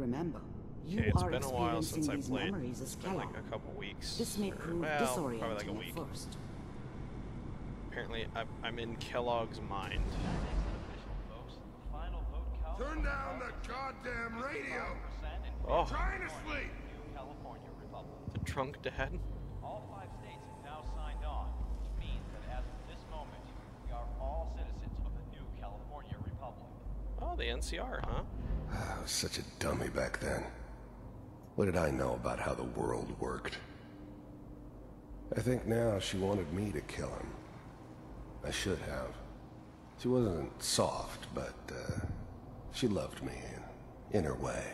Remember, you Okay, it's are been a while since I these played. memories It's as been like a couple weeks. This may or- prove well, disorienting probably like a week. first. Apparently, I'm, I'm in Kellogg's mind. Turn down the goddamn radio! Oh, Trying to sleep! The drunk dad. All five states have now signed on, which means that as of this moment, we are all citizens of the new California Republic. Oh, the NCR, huh? I was such a dummy back then. What did I know about how the world worked? I think now she wanted me to kill him. I should have. She wasn't soft, but uh, she loved me in, in her way.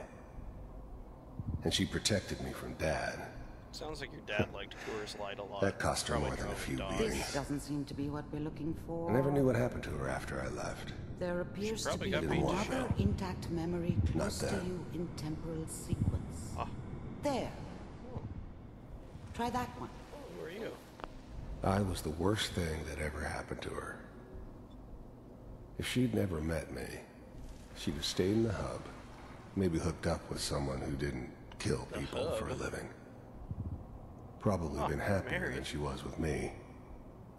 And she protected me from Dad. Sounds like your dad liked Coors Light a lot. That cost her Probably more than a few dogs. beatings. This doesn't seem to be what we're looking for. I never knew what happened to her after I left. There appears to be got beat to another intact memory close to you in temporal sequence. Ah, There. Try that one. who are you? I was the worst thing that ever happened to her. If she'd never met me, she'd have stayed in the hub, maybe hooked up with someone who didn't kill people for a living. Probably Oh, been happier than she was with me.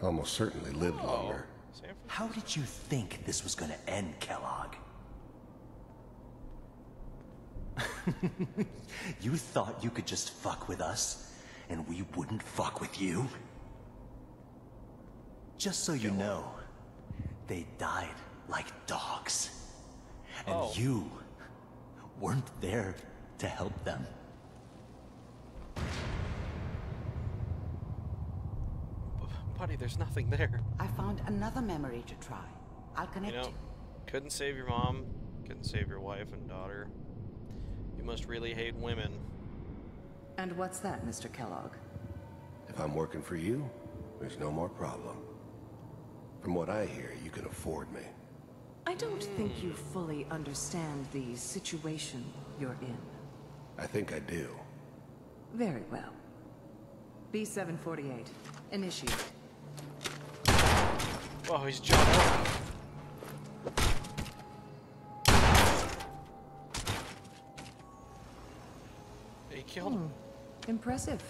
Almost certainly lived Oh, longer. How did you think this was gonna end, Kellogg? you thought you could just fuck with us, and we wouldn't fuck with you? Just so you know, they died like dogs. And Oh. you weren't there to help them. Buddy, there's nothing there. I found another memory to try. I'll connect You know, couldn't save your mom, couldn't save your wife and daughter. You must really hate women. And what's that, Mr. Kellogg? If I'm working for you, there's no more problem. From what I hear, you can afford me. I don't think you fully understand the situation you're in. I think I do. Very well. B-748, initiate. Oh, he's John Wick. He killed him. Hmm. Impressive.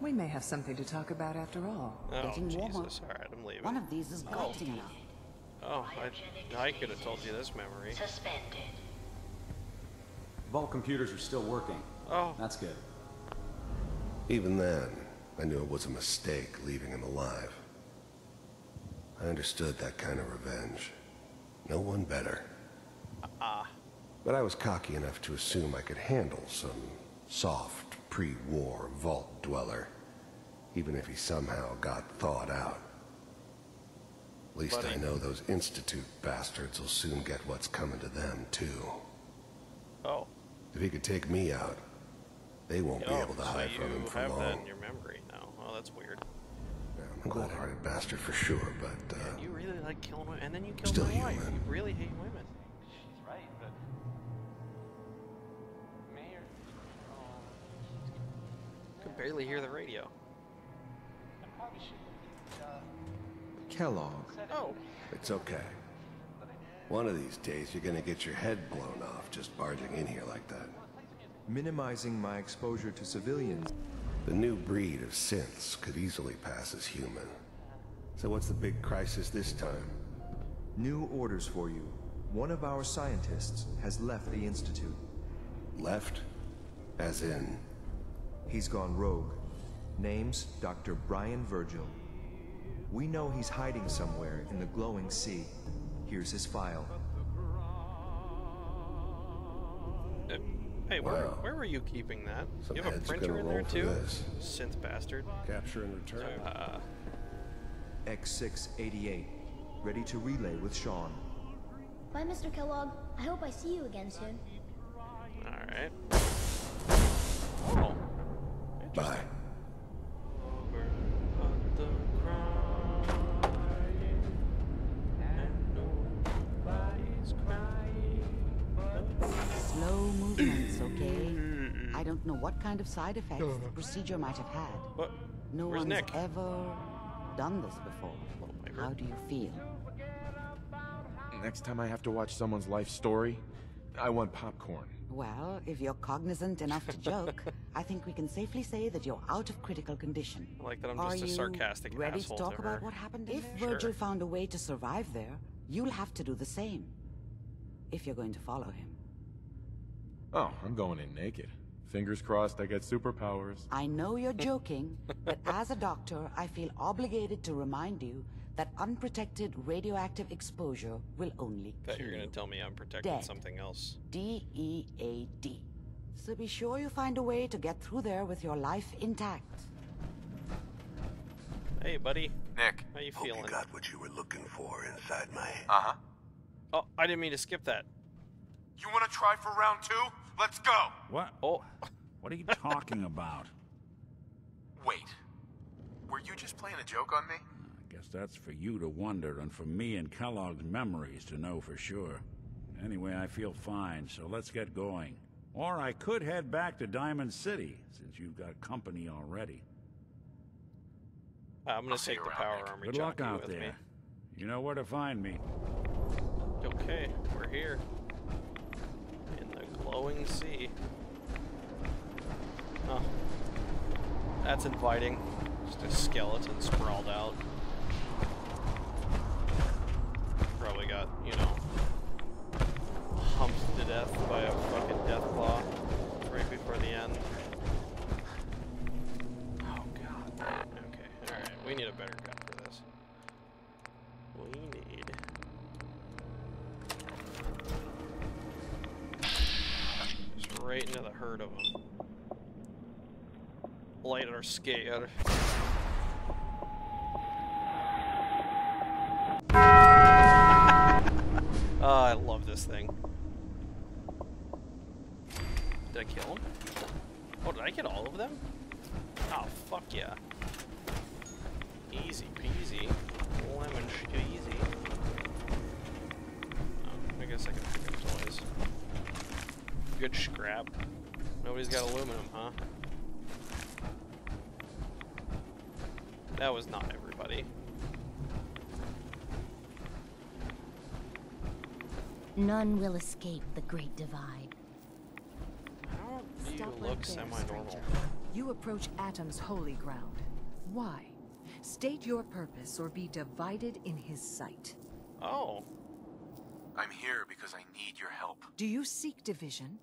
We may have something to talk about after all. Oh, Getting warmer. Jesus. Alright, I'm leaving. One of these is oh. collecting enough. Oh, I, I could have told you this memory. Suspended. Vault computers are still working. Oh, That's good. Even then, I knew it was a mistake leaving him alive. I understood that kind of revenge. No one better. ah. But I was cocky enough to assume I could handle some soft, pre-war vault dweller, even if he somehow got thawed out. At least I know those Institute bastards will soon get what's coming to them, too. Oh. If he could take me out, they won't be oh, able to hide you from him for long. you have that in your memory now. Oh, that's weird. Yeah, I'm a cold-hearted bastard for sure, but uh, You really like killing women, and then you killed Still my wife. human. You really hate women. She's right, but Mayor. Oh, Could barely hear the radio. I probably should. Uh, Kellogg. Oh, it's okay. One of these days, you're gonna get your head blown off just barging in here like that. Minimizing my exposure to civilians. The new breed of synths could easily pass as human. So what's the big crisis this time? New orders for you. One of our scientists has left the Institute. Left? As in, He's gone rogue. Name's Dr. Brian Virgil. We know he's hiding somewhere in the glowing sea. Here's his file. Hey, where, Wow. where were you keeping that? Some you have a printer in there too? this. Synth bastard. capture and return. Uh, X688. Ready to relay with Sean. Bye, Mr. Kellogg. I hope I see you again soon. alright. Oh. Bye. What kind of side effects the uh-huh. procedure might have had. What? No Where's one's Nick? ever done this before. Oh How do you feel? Next time I have to watch someone's life story, I want popcorn. Well, if you're cognizant enough to joke, I think we can safely say that you're out of critical condition. I like that I'm Are just a you sarcastic ready asshole to talk to about what happened in If Sure. Virgil found a way to survive there, you'll have to do the same. If you're going to follow him. Oh, I'm going in naked. Fingers crossed I get superpowers. I know you're joking, but as a doctor, I feel obligated to remind you that unprotected radioactive exposure will only Bet kill you're gonna tell me I'm protecting Dead. something else. D-E-A-D. So be sure you find a way to get through there with your life intact. Hey, buddy. Nick. How you feeling? Hope feeling? you got what you were looking for inside my... Uh-huh. Oh, I didn't mean to skip that. You want to try for round two? Let's go! What? Oh. What are you talking about? Wait. Were you just playing a joke on me? I guess that's for you to wonder and for me and Kellogg's memories to know for sure. Anyway, I feel fine, so let's get going. Or I could head back to Diamond City, since you've got company already. I'm gonna I'll take the power Nick. army Good luck out with there. me. You know where to find me. Okay, we're here. In glowing sea. Oh. That's inviting. Just a skeleton sprawled out. Probably got, you know, humped to death by a fucking death claw right before the end. Oh god. Okay, alright. We need a better gun for this. We need Just right into the herd of them. Our skate. Oh, I love this thing. Did I kill him? Oh, did I get all of them? Oh, fuck yeah. Easy peasy. Lemon squeezy. Oh, I guess I can pick up toys. Good scrap. Nobody's got aluminum, huh? That was not everybody. None will escape the Great Divide. How do you Stop right look semi-normal? You approach Atom's holy ground. Why? State your purpose or be divided in his sight. Oh, I'm here because I need your help. Do you seek division?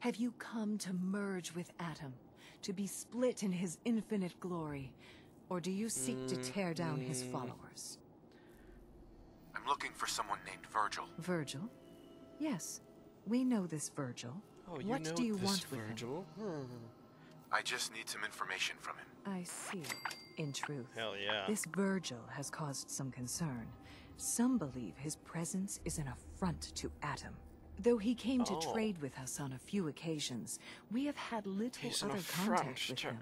Have you come to merge with Atom, to be split in his infinite glory? Or do you seek to tear down his followers? I'm looking for someone named Virgil. Virgil? Yes, we know this Virgil. oh, you what know do you this want with him? Hmm. I just need some information from him. I see. In truth, Hell yeah. this Virgil has caused some concern. Some believe his presence is an affront to Atom. Though he came to Oh. trade with us on a few occasions, we have had little He's other contact with him.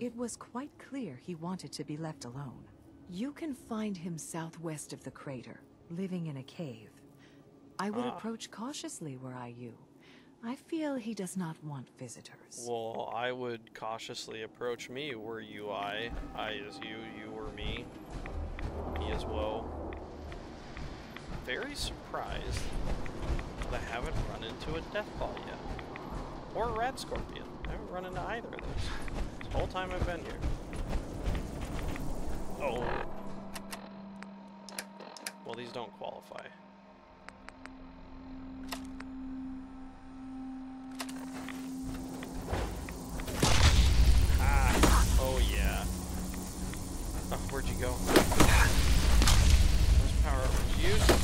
It was quite clear he wanted to be left alone. You can find him southwest of the crater, living in a cave. I would Ah. approach cautiously were I you. I feel he does not want visitors. Well, I would cautiously approach me were you I. I as you, you were me. Me as well. Very surprised I haven't run into a Deathclaw yet. Or a Radscorpion. I haven't run into either of those. This whole time I've been here. Oh. Well, these don't qualify. Ah, oh yeah. Oh, where'd you go? Those power ups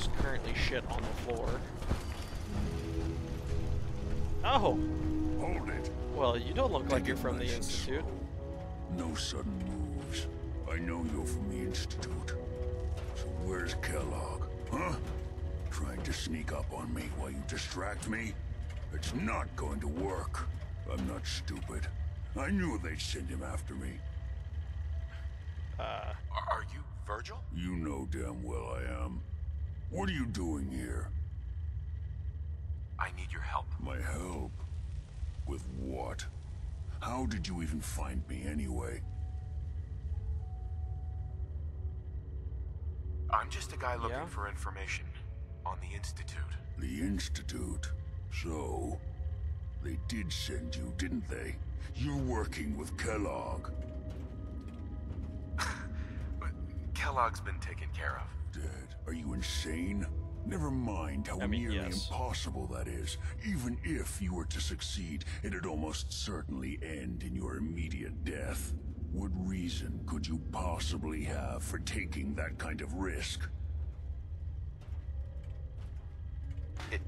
There's currently shit on the floor. Oh! Hold it. Well, you don't look like you're from the nice and Institute. No sudden moves. I know you're from the Institute. So where's Kellogg? Huh? Trying to sneak up on me while you distract me? It's not going to work. I'm not stupid. I knew they'd send him after me. Uh, Are, are you Virgil? You know damn well I am. What are you doing here? I need your help. My help? With what? How did you even find me anyway? I'm just a guy looking Yeah? for information on the Institute. The Institute. So, they did send you, didn't they? You're working with Kellogg. But Kellogg's been taken care of. Dead. Are you insane? Never mind how I mean, nearly yes. impossible that is. Even if you were to succeed, it'd almost certainly end in your immediate death. What reason could you possibly have for taking that kind of risk? It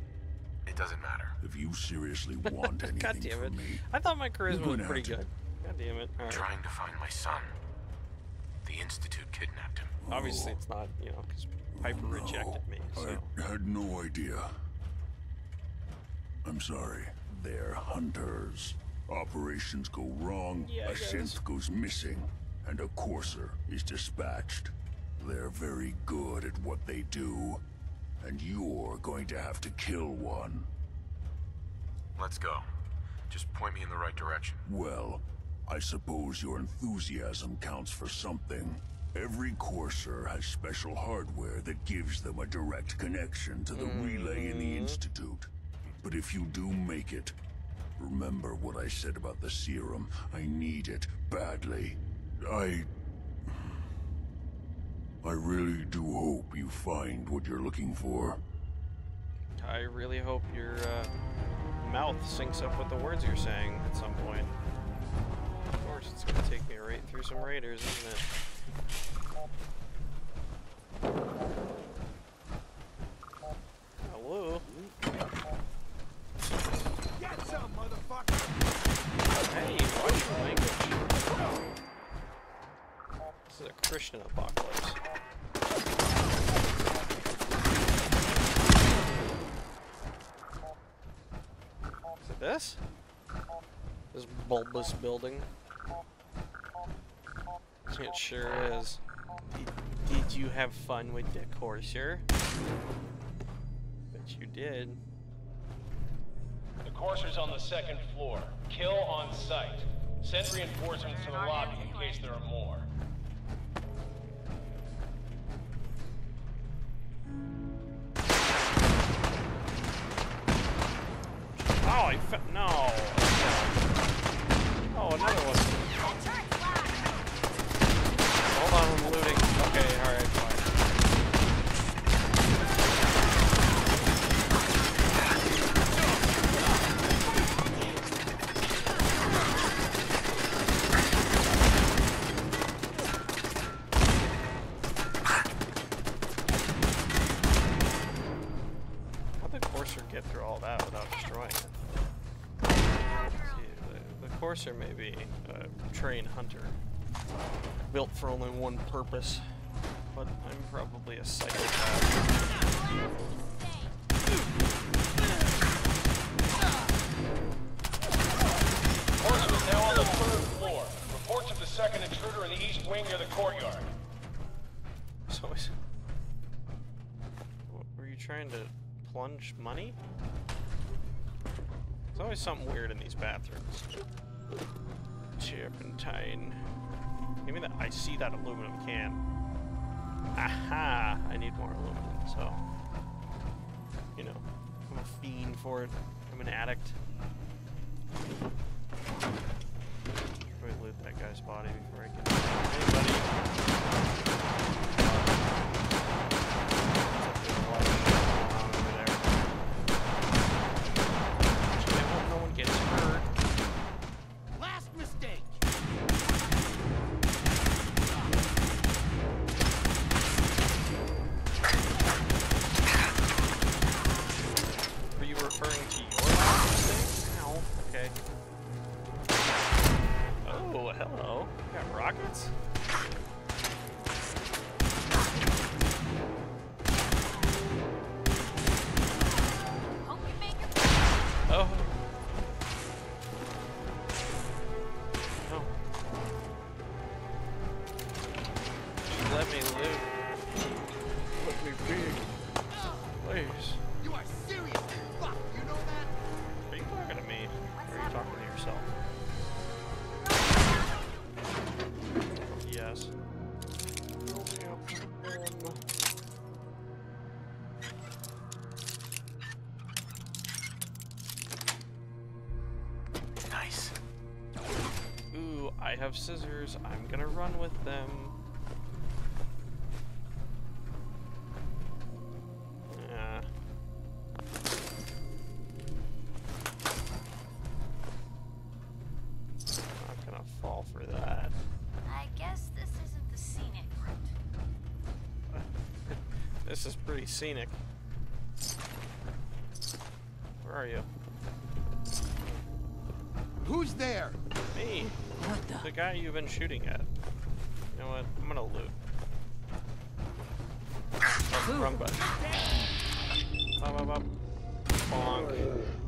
it doesn't matter. If you seriously want anything God damn it. from me, I thought my charisma was gonna pretty good. God damn it. I'm trying to find my son. The Institute kidnapped him. Obviously, oh. it's not, you know, because Piper rejected me, so. I had no idea. I'm sorry. They're hunters. Operations go wrong, Yeah, I a guess. synth goes missing, and a courser is dispatched. They're very good at what they do, and you're going to have to kill one. Let's go. Just point me in the right direction. Well, I suppose your enthusiasm counts for something. Every Courser has special hardware that gives them a direct connection to the relay in the Institute. But if you do make it, remember what I said about the serum. I need it badly. I... I really do hope you find what you're looking for. I really hope your uh, mouth syncs up with the words you're saying at some point. Of course, it's gonna take me right through some raiders, isn't it? Hello? Get some, motherfucker! Hey, watch your language. This is a Christian apocalypse. Is it this? This bulbous building? It sure is. Did, did you have fun with the courser? Bet you did. The courser's on the second floor. Kill on sight. Send reinforcements to the lobby in case there are more. Oh, I fe- no. Oh, another one. Built for only one purpose, but I'm probably a psychopath. Is now on the third floor. Reports of the second intruder in the east wing near the courtyard. So, is- what, were you trying to plunge money? There's always something weird in these bathrooms. Turpentine. Give me that. I see that aluminum can. Aha! I need more aluminum, so. You know, I'm a fiend for it. I'm an addict. Probably loot that guy's body before I can. Anybody? rockets? have scissors. I'm gonna run with them. Not gonna fall for that. I guess this isn't the scenic route. this is pretty scenic. Where are you? Who's there? Me. The guy you've been shooting at. You know what? I'm gonna loot. Oh, wrong button. Bonk.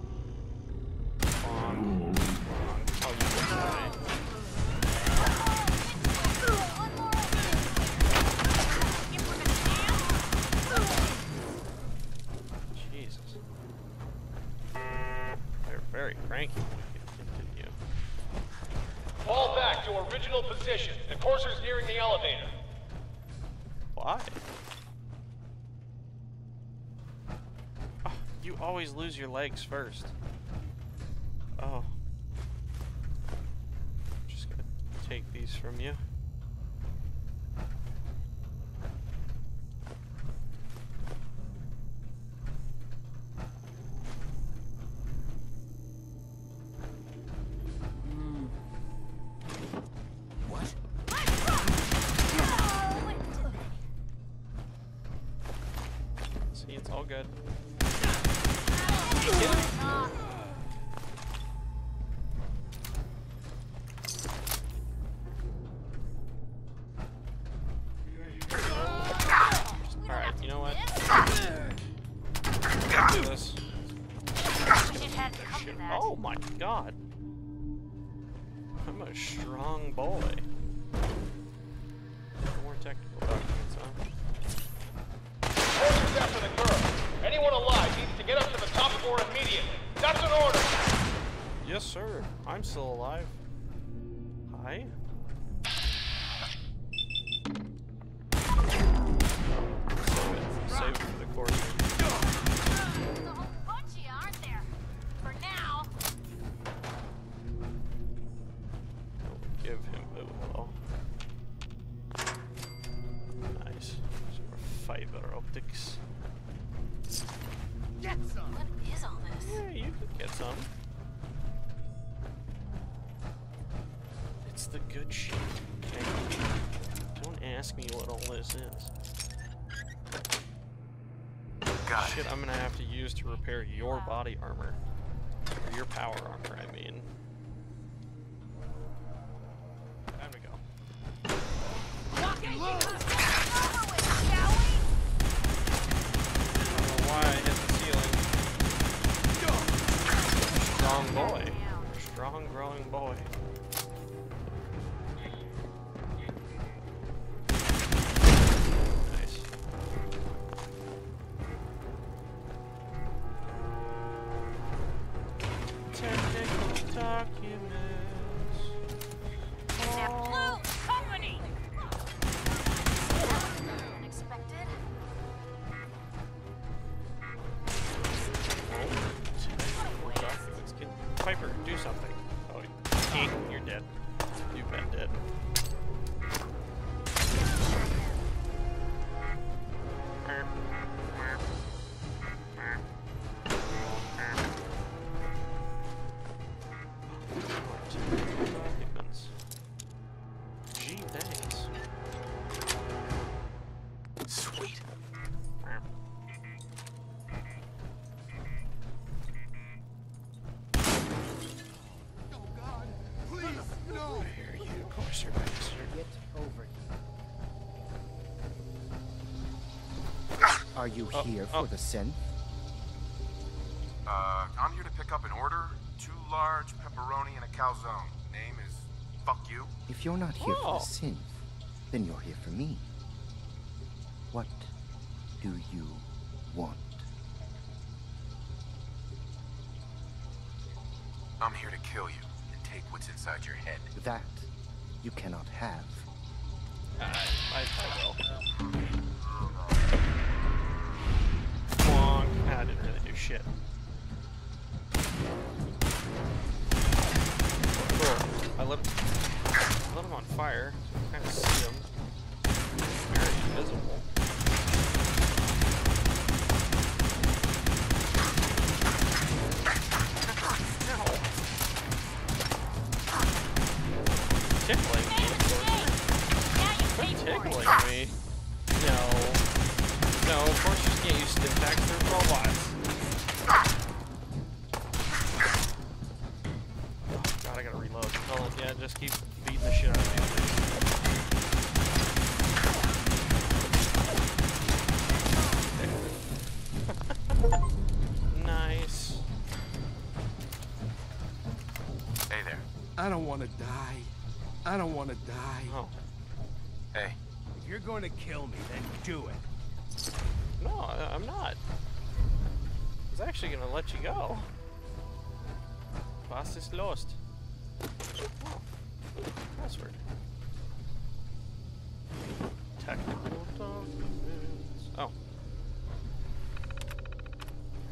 use your legs first. Oh. I'm just gonna take these from you. repair your body armor. Or your power armor, I mean. Are you Oh, here oh. for the sin? Uh, I'm here to pick up an order. Two large pepperoni and a calzone. Name is Fuck You. If you're not here Oh. for the sin, then you're here for me. What do you want? I'm here to kill you and take what's inside your head. That you cannot have. I, I, I will. Shit. Cool. I lit, I lit him on fire, so kind of see him. Very invisible. Tickling me. Quit tickling me. No. No, of course you can't use stim packs, they're robots. Just keep beating the shit out of me. nice. Hey there. I don't want to die. I don't want to die. Oh. Hey. If you're going to kill me, then do it. No, I, I'm not. I was actually gonna let you go. Was is lost? Oh. Password. Technical documents. Oh.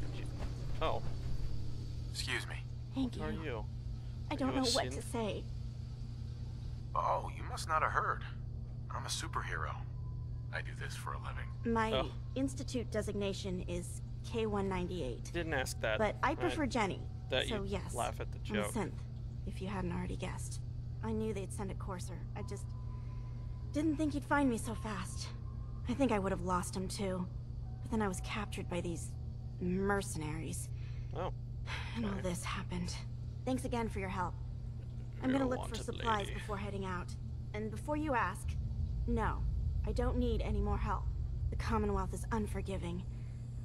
Did you- Oh. Excuse me. Thank What are you. you? I don't you a know what to say. Oh, you must not have heard. I'm a superhero. I do this for a living. My Oh. institute designation is K198. Didn't ask that. But I Right. prefer Jenny. That so you yes, laugh at the I'm a joke. synth, if you hadn't already guessed. I knew they'd send a courser. I just didn't think he'd find me so fast. I think I would have lost him too. But then I was captured by these mercenaries. Oh. And all this happened. Thanks again for your help. I'm gonna look for supplies lady. before heading out. And before you ask, no, I don't need any more help. The Commonwealth is unforgiving.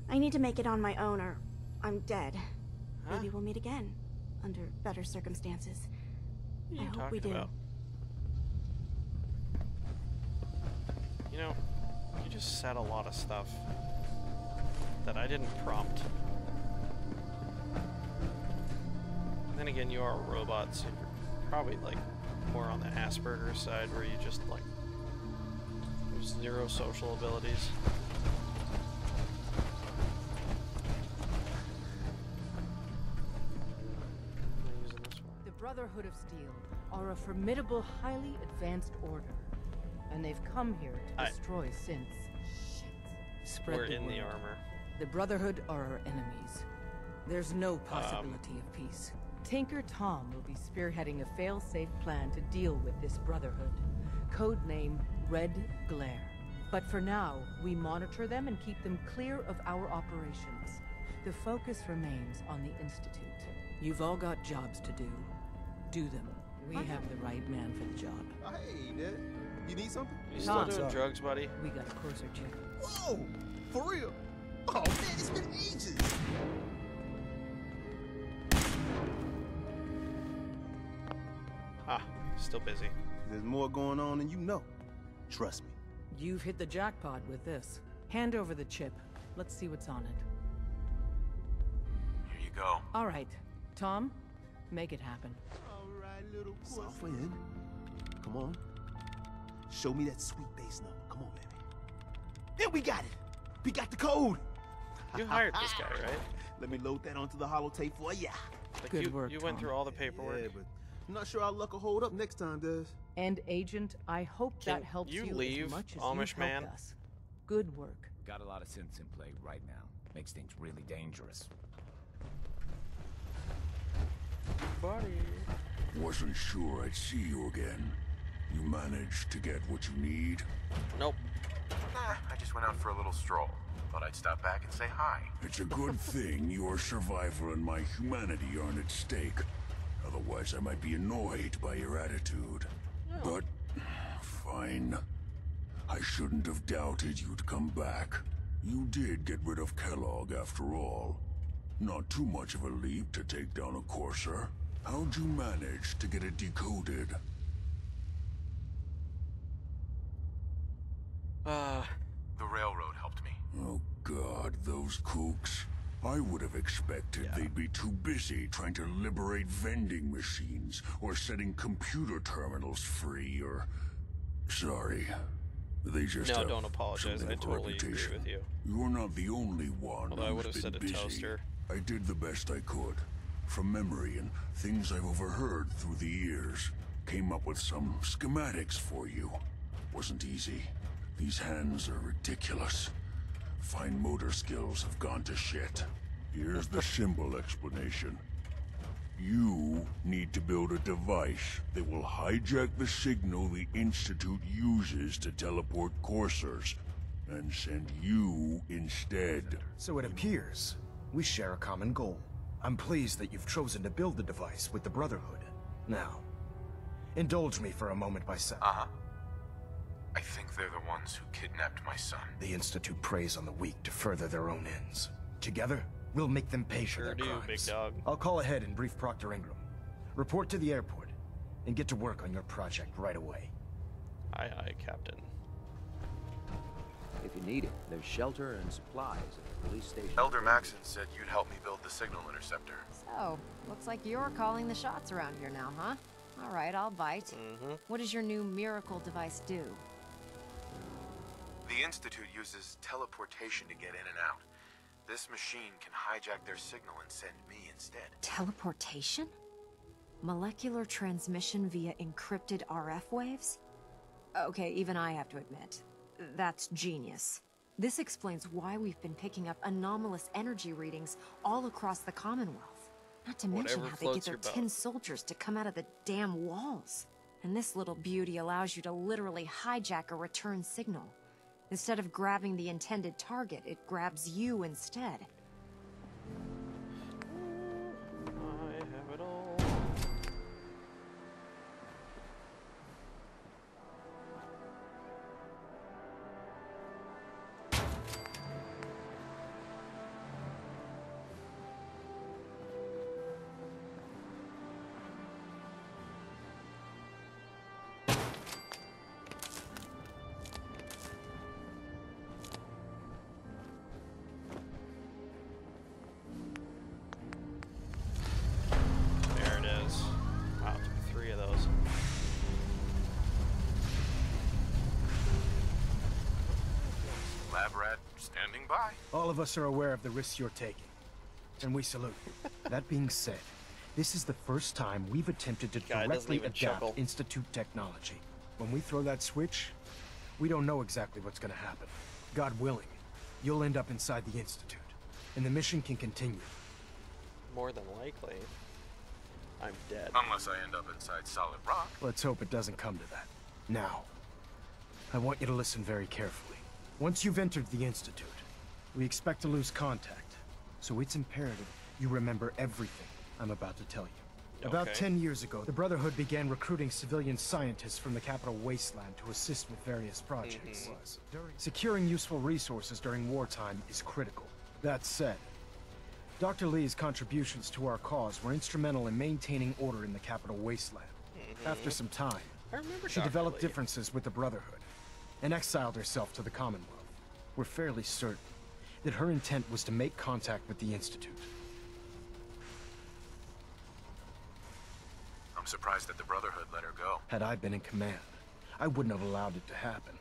I need to make it on my own or I'm dead. Maybe we'll meet again, under better circumstances. What are I you hope we do. about? You know, you just said a lot of stuff that I didn't prompt. Then again, you are a robot, so you're probably like more on the Asperger side where you just like there's zero social abilities. What are you using this for? The Brotherhood of Steel are a formidable, highly advanced order. And they've come here to I- destroy synths. Spread We're the in the armor. The Brotherhood are our enemies. There's no um, possibility of peace. Tinker Tom will be spearheading a fail-safe plan to deal with this Brotherhood. Codename Red Glare. But for now, we monitor them and keep them clear of our operations. The focus remains on the Institute. You've all got jobs to do. Do them. We have the right man for the job. Hey, Dad. You need something? You still doing drugs, buddy? We got a courser chip. Whoa! For real? Oh, man, it's been ages. Ah, still busy. There's more going on than you know. Trust me. You've hit the jackpot with this. Hand over the chip. Let's see what's on it. Here you go. All right. Tom, make it happen. All right, little friend. Come on. Show me that sweet bass number. Come on, baby. There we got it. We got the code. You hired this guy, right? Let me load that onto the holotape for ya. Like Good you, work, You went Tom. through all the paperwork. Yeah, but I'm not sure our luck will hold up next time, Des. And Agent, I hope that Can helps you you, leave, as much as Amish you've man? helped us. Good work. Got a lot of synths in play right now. Makes things really dangerous. Buddy. Wasn't sure I'd see you again. You managed to get what you need? Nope. Nah, I just went out for a little stroll. Thought I'd stop back and say hi. It's a good thing your survival and my humanity aren't at stake. Otherwise, I might be annoyed by your attitude. But, fine. I shouldn't have doubted you'd come back. You did get rid of Kellogg after all. Not too much of a leap to take down a Courser. How'd you manage to get it decoded? Uh, The railroad helped me. Oh god, those kooks. I would have expected they'd be too busy trying to liberate vending machines or setting computer terminals free or... Sorry. They just No, don't apologize. I totally agree with you. You're not the only one Although I would have said a busy. toaster. I did the best I could. From memory and things I've overheard through the years. Came up with some schematics for you. Wasn't easy. These hands are ridiculous. Fine motor skills have gone to shit. Here's the simple explanation. You need to build a device that will hijack the signal the Institute uses to teleport coursers, and send you instead. So it appears we share a common goal. I'm pleased that you've chosen to build the device with the Brotherhood. Now, indulge me for a moment by saying... Uh-huh. I think they're the ones who kidnapped my son. The Institute preys on the weak to further their own ends. Together, we'll make them pay for Sure their do, crimes. big dog. I'll call ahead and brief Proctor Ingram. Report to the airport, and get to work on your project right away. Aye, aye, Captain. If you need it, there's shelter and supplies at the police station. Elder Maxson said you'd help me build the signal interceptor. So, looks like you're calling the shots around here now, huh? All right, I'll bite. Mm-hmm. What does your new miracle device do? The Institute uses teleportation to get in and out. This machine can hijack their signal and send me instead. Teleportation? Molecular transmission via encrypted RF waves? Okay, even I have to admit, that's genius. This explains why we've been picking up anomalous energy readings all across the Commonwealth. Not to mention Whatever how they get their your boat. tin soldiers to come out of the damn walls. And this little beauty allows you to literally hijack a return signal. Instead of grabbing the intended target, it grabs you instead. By. All of us are aware of the risks you're taking, and we salute you. that being said, this is the first time we've attempted to Guy doesn't directly even adapt chuckle. Institute technology. When we throw that switch, we don't know exactly what's gonna happen. God willing, you'll end up inside the Institute, and the mission can continue. More than likely, I'm dead. Unless I end up inside solid rock. Let's hope it doesn't come to that. Now, I want you to listen very carefully. Once you've entered the Institute, we expect to lose contact, so it's imperative you remember everything I'm about to tell you. About 10 years ago, the Brotherhood began recruiting civilian scientists from the capital wasteland to assist with various projects. Securing useful resources during wartime is critical. That said, Dr. Lee's contributions to our cause were instrumental in maintaining order in the capital wasteland. After some time, she Dr. developed Lee. differences with the Brotherhood and exiled herself to the Commonwealth. We're fairly certain that her intent was to make contact with the Institute. I'm surprised that the Brotherhood let her go. Had I been in command, I wouldn't have allowed it to happen.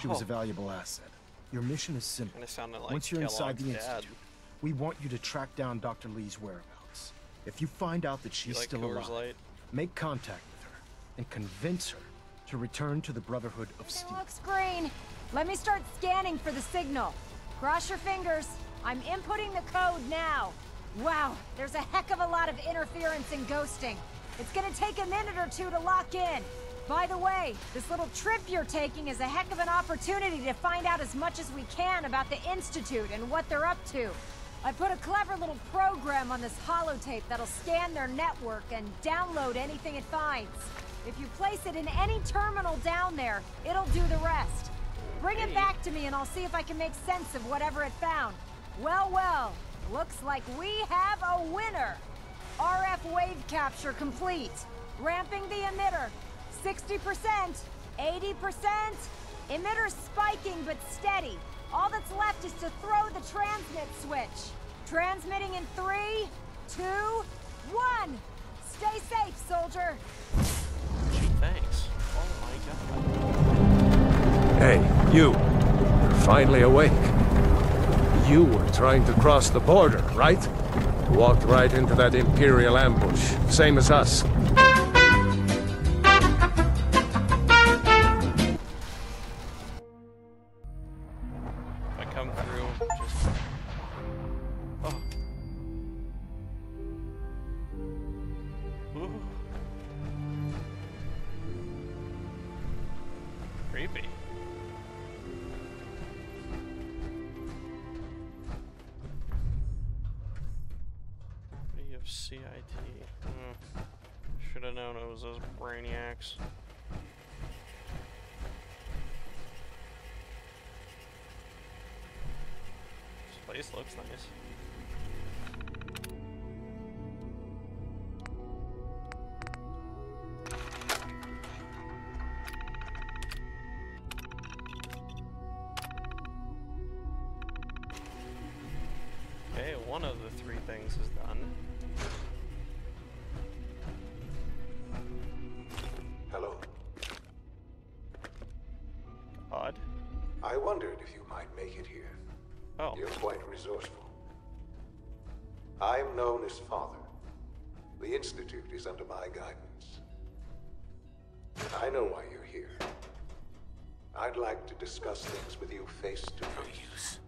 She was Oh. a valuable asset. Your mission is simple. Like Once you're inside the dad. Institute, we want you to track down Dr. Lee's whereabouts. If you find out that she's like still Coors alive, Light? make contact with her and convince her to return to the Brotherhood of Steel. Looks green. Let me start scanning for the signal. Cross your fingers. I'm inputting the code now. Wow, there's a heck of a lot of interference and ghosting. It's gonna take a minute or two to lock in. By the way, this little trip you're taking is a heck of an opportunity to find out as much as we can about the Institute and what they're up to. I put a clever little program on this holotape that'll scan their network and download anything it finds. If you place it in any terminal down there, it'll do the rest. Bring it back to me and I'll see if I can make sense of whatever it found. Well, well, looks like we have a winner. RF wave capture complete. Ramping the emitter. 60%, 80%. Emitter spiking but steady. All that's left is to throw the transmit switch. Transmitting in three, two, one. Stay safe, soldier. Gee, Thanks. Oh my god. Hey, you. You're finally awake. You were trying to cross the border, right? Walked right into that Imperial ambush, same as us. Place looks nice. Okay, one of the three things is done. Hello. Odd. I wondered if you You're quite resourceful. I'm known as Father. The Institute is under my guidance. I know why you're here. I'd like to discuss things with you face to face. Please,